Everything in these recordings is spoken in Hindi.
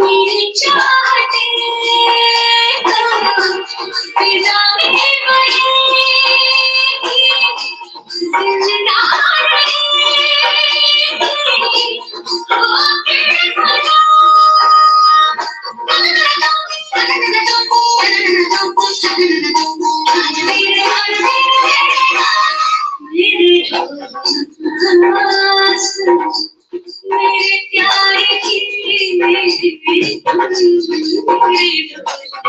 मेरे चाहते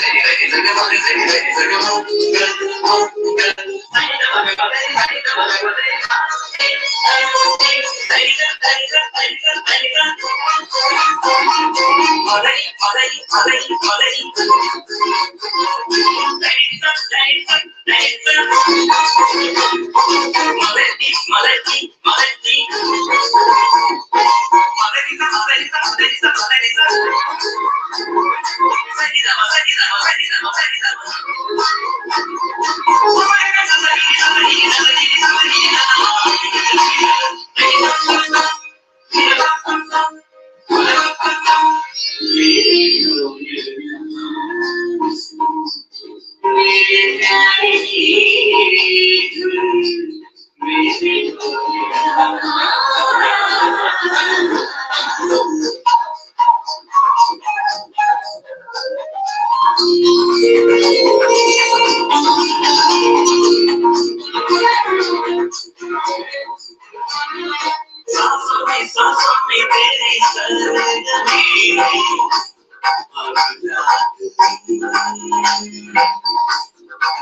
मेरे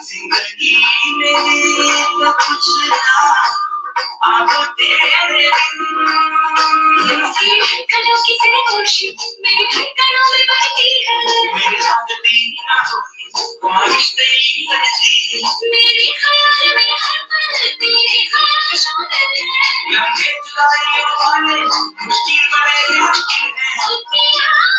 ज़िंदगी में कुछ ना अब तेरे कलों की खामोशी मेरी धड़कनों में बहती है मेरे साथ तेरी ना होगी ख्वाहिश तेरी रहती है मेरे ख्याल में हर पल तेरे ख्वाहिशों में है लम्हे जुदाइयों वाले मुश्किल बड़े मुश्किल है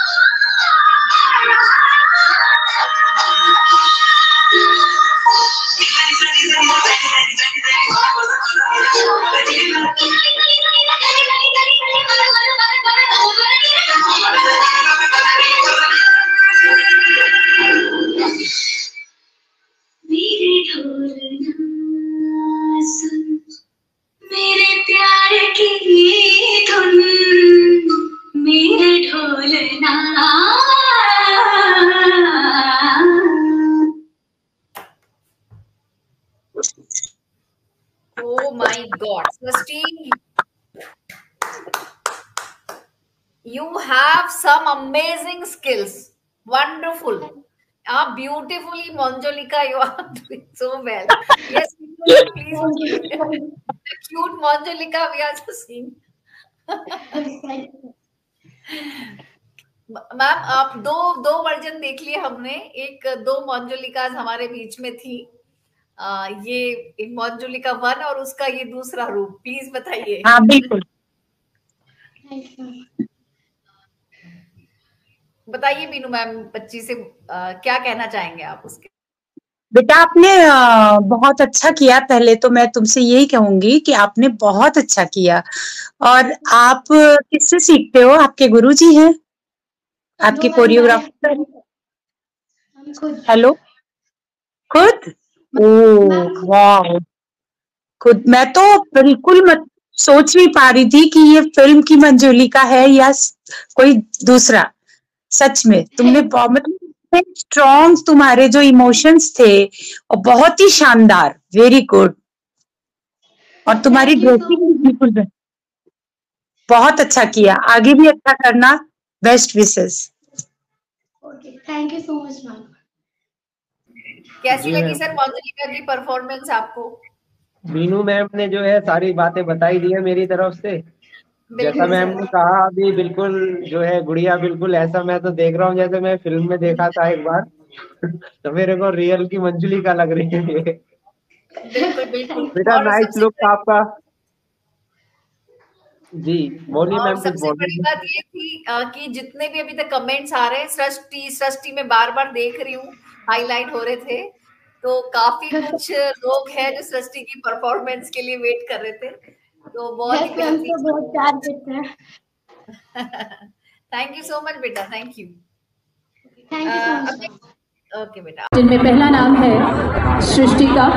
my God. Srishti, you have some amazing skills. Wonderful. Ah, beautifully, Monjolika, you are doing so well. Yes, please. Cute Monjolika we are just seeing. Ma'am आप दो दो वर्जन देख लिए हमने एक दो मंजुलिकाज हमारे बीच में थी आ, ये एक मंजुलिका वन और उसका ये दूसरा रूप। प्लीज़ बताइए। हाँ बिल्कुल। बताइए बीनू मैम बच्ची से आ, क्या कहना चाहेंगे आप उसके? बेटा आपने बहुत अच्छा किया। पहले तो मैं तुमसे यही कहूँगी कि आपने बहुत अच्छा किया। और आप किससे सीखते हो? आपके गुरुजी हैं? आपके कोरियोग्राफर हेलो खुद? ओ वाह खुद मैं तो बिल्कुल मत सोच नहीं पा रही थी कि ये फ़िल्म की मंजूलिका है या कोई दूसरा। सच में तुमने बहुत मतलब स्ट्रॉन्ग तुम्हारे जो इमोशंस थे और बहुत ही शानदार। वेरी गुड और तुम्हारी ड्रेसिंग भी बिल्कुल बहुत अच्छा किया। आगे भी अच्छा करना। Best wishes Okay, thank you so much, ma'am. कैसी लगी सर मंजुलिका की परफॉर्मेंस आपको? मीनू मैम ने जो है सारी बातें बताई दी है मेरी तरफ़ से। जैसा मैम ने कहा अभी बिल्कुल जो है गुड़िया बिल्कुल ऐसा मैं तो देख रहा हूँ जैसे मैं फ़िल्म में देखा था एक बार। तो मेरे को रियल की मंजुली का लग रही है। ये। बिल्कुल बिल्कुल। बेटा नाइस लुक आपका। जी बोलिए मैम सबसे बड़ी बात ये थी कि जितने भी अभी तक कमेंट्स आ रहे हैं सृष्टि सृष्टि में बार बार देख रही हूँ हाईलाइट हो रहे थे। तो काफ़ी कुछ लोग हैं जो सृष्टि की परफॉर्मेंस के लिए वेट कर रहे थे। तो बहुत ही Yes, तो बहुत प्यार देते हैं। थैंक यू सो मच बेटा thank you thank you okay बेटा। जिनमें पहला नाम है सृष्टि का.